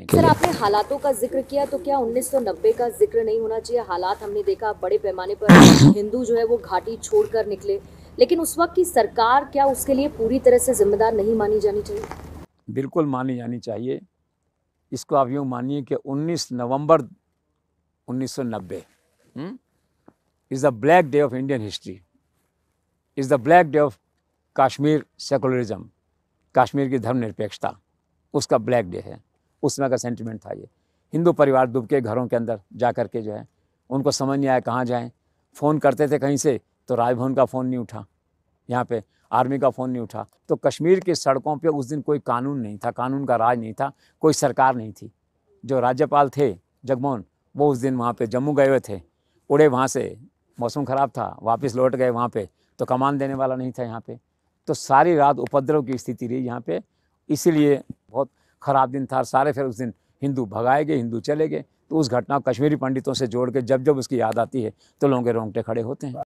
Sir आपने हालातों का ज़िक्र किया तो क्या 1990 का ज़िक्र नहीं होना चाहिए? हालात हमने देखा बड़े पैमाने पर हिंदू जो है वो घाटी छोड़कर निकले। लेकिन उस वक्त की सरकार क्या उसके लिए पूरी तरह से जिम्मेदार नहीं मानी जानी चाहिए? बिल्कुल मानी जानी चाहिए। इसको आप यूँ मानिए कि 19 नवंबर 1990 is the black day of Indian history is the black day of Kashmir secularism Kashmir की धर्मनिरपेक्षता उसका ब्लैक डे है। उसमें का सेंटिमेंट था ये। हिंदू परिवार डूब के घरों के अंदर जा कर के जो है, उनको समझ नहीं आया कहाँ जाएँ। फ़ोन करते थे कहीं से तो राजभवन का फ़ोन नहीं उठा। यहाँ पे आर्मी का फ़ोन नहीं उठा। तो कश्मीर की सड़कों पे उस दिन कोई कानून नहीं था, कानून का राज नहीं था, कोई सरकार नहीं थी। जो राज्यपाल थे, जगमोहन, वो उस दिन वहाँ पे जम्मू गए हुए थे। उड़े वहाँ से, मौसम ख़राब था, वापस लौट गए वहाँ पे तो कमान देने वाला नहीं था यहाँ पे। तो सारी रात उपद्रव की स्थिति रही यहाँ पे। इसीलिए बहुत ख़राब दिन था, सारे फिर उस दिन हिंदू भगाए गए, हिंदू चले गए। तो उस घटना कश्मीरी पंडितों से जोड़ के जब जब उसकी याद आती है तो लोगों के रोंगटे खड़े होते हैं।